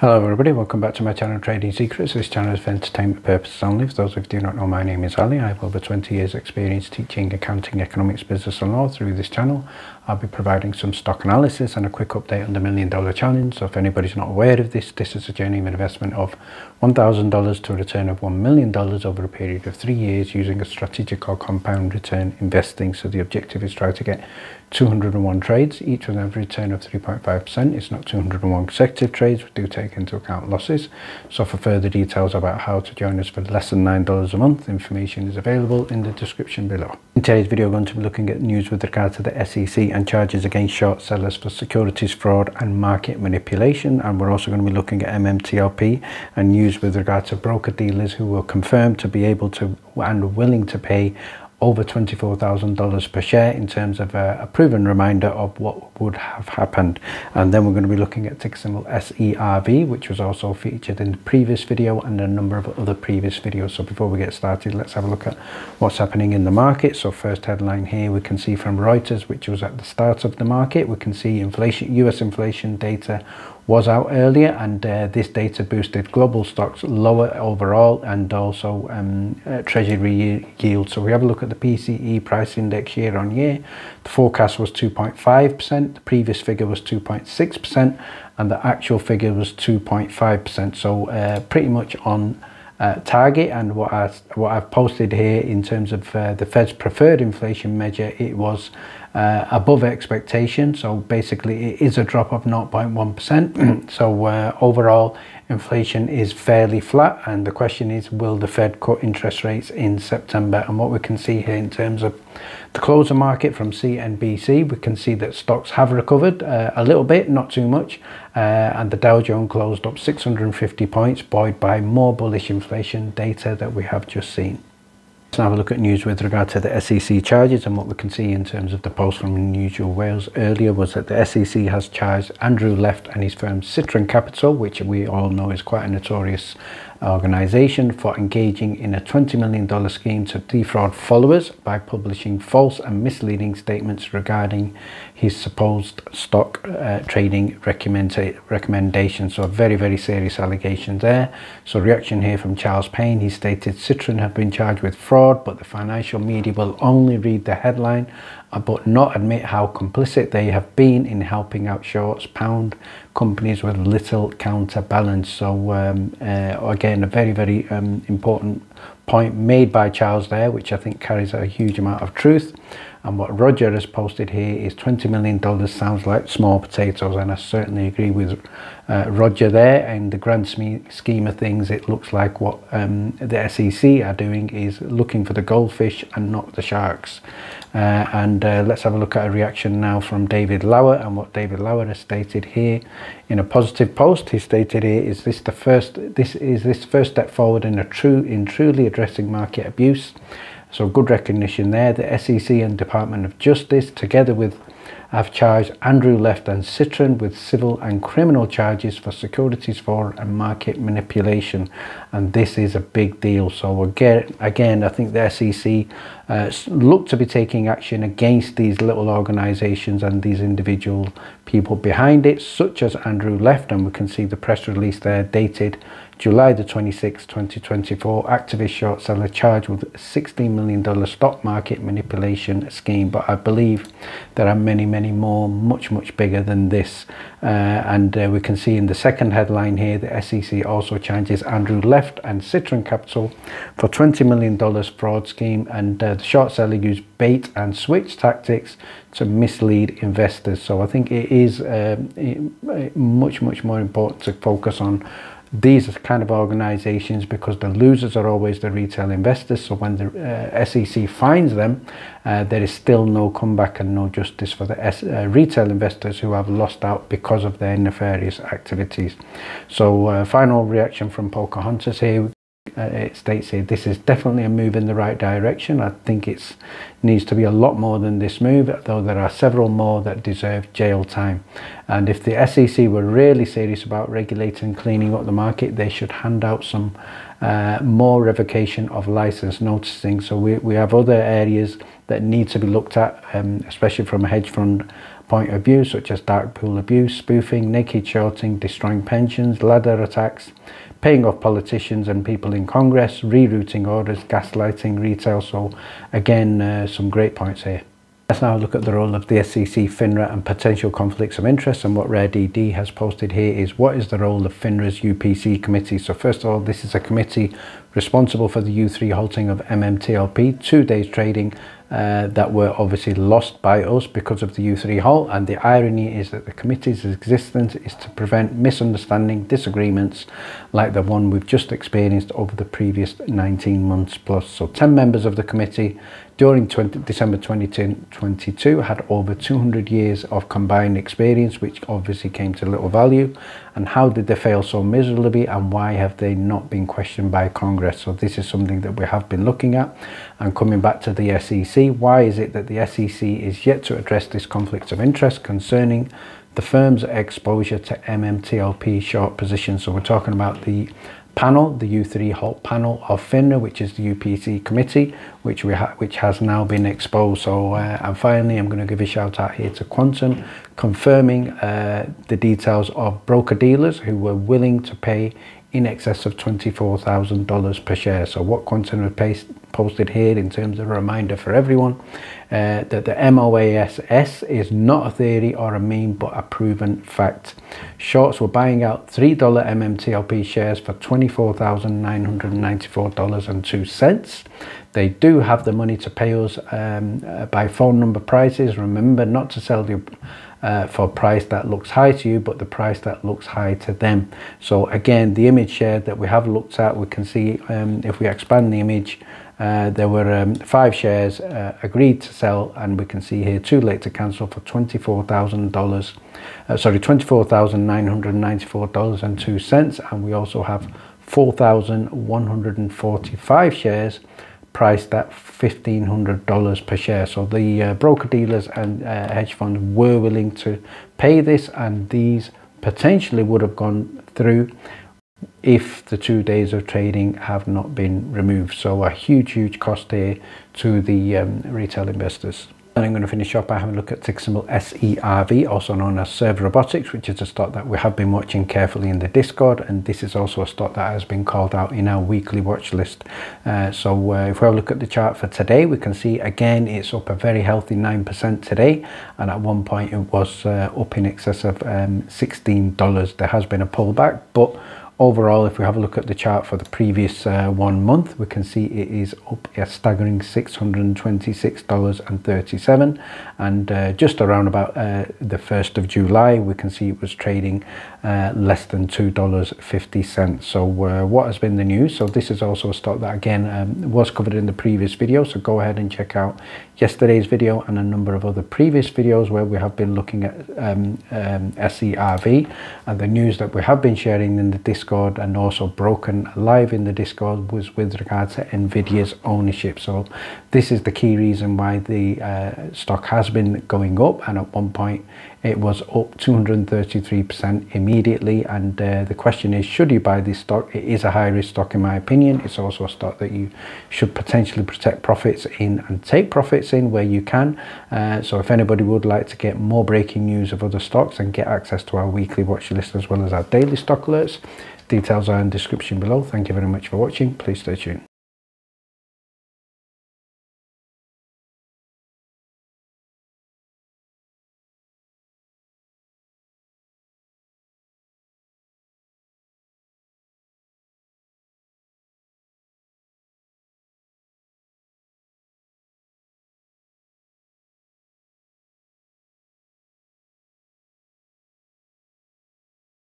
Hello everybody, welcome back to my channel Trading Secrets. This channel is for entertainment purposes only. For those of you who do not know, my name is Ali. I have over 20 years experience teaching accounting, economics, business and law through this channel. I'll be providing some stock analysis and a quick update on the million dollar challenge. So if anybody's not aware of this, this is a journey of investment of $1,000 to a return of $1 million over a period of three years using a strategic or compound return investing. So the objective is to try to get 201 trades, each with an average return of 3.5%. It's not 201 consecutive trades, we do take into account losses. So for further details about how to join us for less than $9 a month, information is available in the description below. In today's video, we're going to be looking at news with regard to the SEC and charges against short sellers for securities fraud and market manipulation. And we're also going to be looking at MMTLP and news with regard to broker dealers who were confirmed to be able to and willing to pay over $24,000 per share in terms of a, a, proven reminder of what would have happened. And then we're going to be looking at ticker symbol SERV, which was also featured in the previous video and a number of other previous videos. So before we get started, let's have a look at what's happening in the market. So first headline here, we can see from Reuters, which was at the start of the market, we can see inflation, US inflation data was out earlier and uh, this data boosted global stocks lower overall and also um, uh, treasury yield. So we have a look at the PCE price index year on year. The forecast was 2.5%, the previous figure was 2.6% and the actual figure was 2.5%. So uh, pretty much on uh, target and what I what I've posted here in terms of uh, the Fed's preferred inflation measure it was uh, above expectation. So basically it is a drop of 0.1% so uh, overall inflation is fairly flat. And the question is will the Fed cut interest rates in September? And what we can see here in terms of the closer market from CNBC we can see that stocks have recovered uh, a little bit not too much. Uh, and the Dow Jones closed up 650 points buoyed by more bullish inflation data that we have just seen. Let's have a look at news with regard to the SEC charges and what we can see in terms of the post from Unusual Whales earlier was that the SEC has charged Andrew Left and his firm Citron Capital, which we all know is quite a notorious organisation for engaging in a $20 million scheme to defraud followers by publishing false and misleading statements regarding his supposed stock uh, trading recommendations. So very, very serious allegations there. So reaction here from Charles Payne. He stated Citron have been charged with fraud, but the financial media will only read the headline uh, but not admit how complicit they have been in helping out shorts pound companies with little counterbalance. So um, uh, again, a very, very um, important point made by Charles there, which I think carries a huge amount of truth. And what Roger has posted here is $20 million sounds like small potatoes, and I certainly agree with uh, Roger there. In the grand scheme of things, it looks like what um, the SEC are doing is looking for the goldfish and not the sharks. Uh, and uh, let's have a look at a reaction now from David Lauer and what David Lauer has stated here in a positive post. He stated here, is this the first, this is this first step forward in a true, in truly addressing market abuse. So good recognition there. The SEC and Department of Justice, together with have charged Andrew Left and Citron with civil and criminal charges for securities fraud and market manipulation. And this is a big deal. So again, again I think the SEC uh, look to be taking action against these little organisations and these individual people behind it, such as Andrew Left. And we can see the press release there dated July the 26th, 2024, activist short seller charged with $16 million stock market manipulation scheme. But I believe there are many, many more, much, much bigger than this. Uh, and uh, we can see in the second headline here, the SEC also charges Andrew Left and Citron Capital for $20 million fraud scheme. And uh, the short seller used bait and switch tactics to mislead investors. So I think it is um, much, much more important to focus on these kind of organizations because the losers are always the retail investors. So when the uh, SEC finds them uh, there is still no comeback and no justice for the S uh, retail investors who have lost out because of their nefarious activities. So uh, final reaction from Pocahontas here it states here this is definitely a move in the right direction. I think it needs to be a lot more than this move, though there are several more that deserve jail time. And if the SEC were really serious about regulating and cleaning up the market, they should hand out some uh, more revocation of license noticing. So we, we have other areas that need to be looked at, um, especially from a hedge fund point of view, such as dark pool abuse, spoofing, naked shorting, destroying pensions, ladder attacks, paying off politicians and people in Congress, rerouting orders, gaslighting, retail. So again, uh, some great points here. Let's now look at the role of the SEC, FINRA and potential conflicts of interest and what Rare DD has posted here is what is the role of FINRA's UPC committee. So first of all, this is a committee responsible for the U3 halting of MMTLP, two days trading uh, that were obviously lost by us because of the U3 halt and the irony is that the committee's existence is to prevent misunderstanding, disagreements like the one we've just experienced over the previous 19 months plus. So 10 members of the committee during 20, December 2022 had over 200 years of combined experience which obviously came to little value. And how did they fail so miserably and why have they not been questioned by Congress? So this is something that we have been looking at. And coming back to the SEC why is it that the SEC is yet to address this conflict of interest concerning the firm's exposure to MMTLP short positions so we're talking about the panel, the U3 Halt panel of FINRA, which is the UPC committee, which we which has now been exposed. So, uh, and finally, I'm going to give a shout out here to Quantum, confirming uh, the details of broker dealers who were willing to pay in excess of $24,000 per share. So what Quantum have posted here in terms of a reminder for everyone uh, that the MOASS is not a theory or a meme but a proven fact. Shorts were buying out $3 MMTLP shares for $24,994.02. They do have the money to pay us um, uh, by phone number prices. Remember not to sell the uh, for price that looks high to you but the price that looks high to them so again the image shared that we have looked at we can see um, if we expand the image uh, there were um, five shares uh, agreed to sell and we can see here too late to cancel for $24,000 uh, sorry $24,994.02 and we also have 4,145 shares priced at $1,500 per share. So the uh, broker dealers and uh, hedge funds were willing to pay this and these potentially would have gone through if the two days of trading have not been removed. So a huge, huge cost here to the um, retail investors. And I'm going to finish up by having a look at symbol SERV, also known as Serve Robotics, which is a stock that we have been watching carefully in the Discord. And this is also a stock that has been called out in our weekly watch list. Uh, so uh, if we have a look at the chart for today, we can see again it's up a very healthy 9% today. And at one point it was uh, up in excess of um, $16. There has been a pullback, but Overall, if we have a look at the chart for the previous uh, one month, we can see it is up a staggering $626.37 and uh, just around about uh, the 1st of July, we can see it was trading uh, less than $2.50. So uh, what has been the news? So this is also a stock that again um, was covered in the previous video. So go ahead and check out yesterday's video and a number of other previous videos where we have been looking at um, um, SERV and the news that we have been sharing in the Discord Discord and also broken live in the Discord was with regards to Nvidia's ownership. So this is the key reason why the uh, stock has been going up and at one point it was up 233% immediately. And uh, the question is should you buy this stock? It is a high risk stock in my opinion. It's also a stock that you should potentially protect profits in and take profits in where you can. Uh, so if anybody would like to get more breaking news of other stocks and get access to our weekly watch list as well as our daily stock alerts Details are in description below. Thank you very much for watching. Please stay tuned.